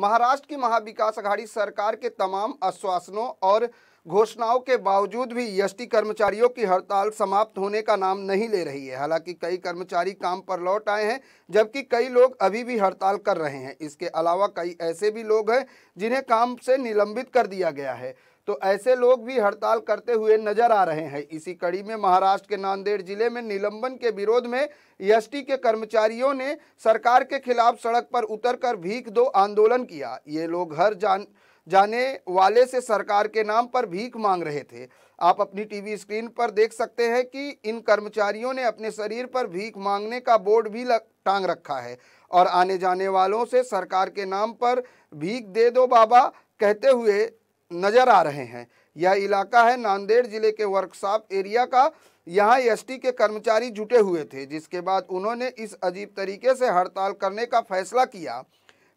महाराष्ट्र की महाविकास अघाड़ी सरकार के तमाम आश्वासनों और घोषणाओं के बावजूद भी एसटी कर्मचारियों की हड़ताल समाप्त होने का नाम नहीं ले रही है। हालाँकि कई कर्मचारी काम पर लौट आए हैं, जबकि कई लोग अभी भी हड़ताल कर रहे हैं। इसके अलावा कई ऐसे भी लोग हैं जिन्हें काम से निलंबित कर दिया गया है। तो ऐसे लोग भी हड़ताल करते हुए नज़र आ रहे हैं। इसी कड़ी में महाराष्ट्र के नांदेड़ ज़िले में निलंबन के विरोध में एसटी के कर्मचारियों ने सरकार के खिलाफ सड़क पर उतरकर भीख दो आंदोलन किया। ये लोग हर जान जाने वाले से सरकार के नाम पर भीख मांग रहे थे। आप अपनी टीवी स्क्रीन पर देख सकते हैं कि इन कर्मचारियों ने अपने शरीर पर भीख मांगने का बोर्ड भी लग, टांग रखा है और आने जाने वालों से सरकार के नाम पर भीख दे दो बाबा कहते हुए नज़र आ रहे हैं। यह इलाका है नांदेड़ ज़िले के वर्कशॉप एरिया का। यहाँ एसटी के कर्मचारी जुटे हुए थे, जिसके बाद उन्होंने इस अजीब तरीके से हड़ताल करने का फैसला किया।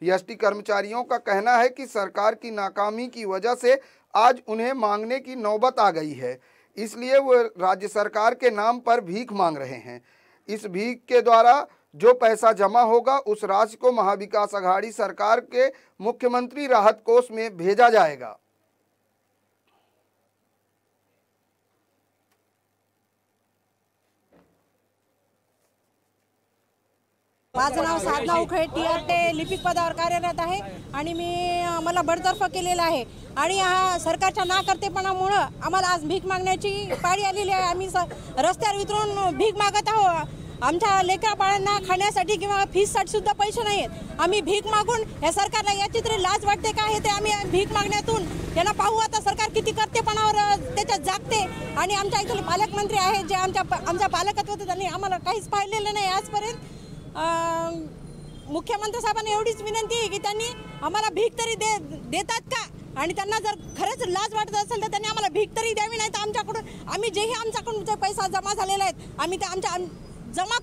एसटी कर्मचारियों का कहना है कि सरकार की नाकामी की वजह से आज उन्हें मांगने की नौबत आ गई है। इसलिए वो राज्य सरकार के नाम पर भीख मांग रहे हैं। इस भीख के द्वारा जो पैसा जमा होगा, उस राशि को महाविकास अघाड़ी सरकार के मुख्यमंत्री राहत कोष में भेजा जाएगा। माझं नाव साधना उखळे टी आर टे लिपिक पदावर कार्यरत आहे आणि मी मला बडतर्फ केलेलं आहे. आणि हा सरकारच्या नाकर्तेपणामुळं आम्हाला आज भीक मागण्याची पाळी आलेली आहे. आम्ही स रस्त्यावर वितरून भीक मागत आहोत. आमच्या लेकरा बाळांना खाण्यासाठी किंवा फीससाठी सुद्धा पैसे नाही आहेत. आम्ही भीक मागून या सरकारला याची तरी लाज वाटते का हे ते आम्ही भीक मागण्यातून यांना पाहू. आता सरकार किती कर्तेपणावर त्याच्यात जागते. आणि आमच्या इथले पालकमंत्री आहेत जे आमच्या आमच्या पालकत्व त्यांनी आम्हाला काहीच पाहिलेलं नाही आजपर्यंत. मुख्यमंत्री साहेबांना एवढीच विनंती आहे की त्यांनी आम्हाला भीक तरी दे देतात का? आणि त्यांना जर खरंच लाज वाटत असेल तर त्यांनी आम्हाला भीक तरी द्यावी नाही तर आमच्याकडून आम्ही जेही आमच्याकडून पैसा जमा झालेला आहे आम्ही ते आमच्या जमा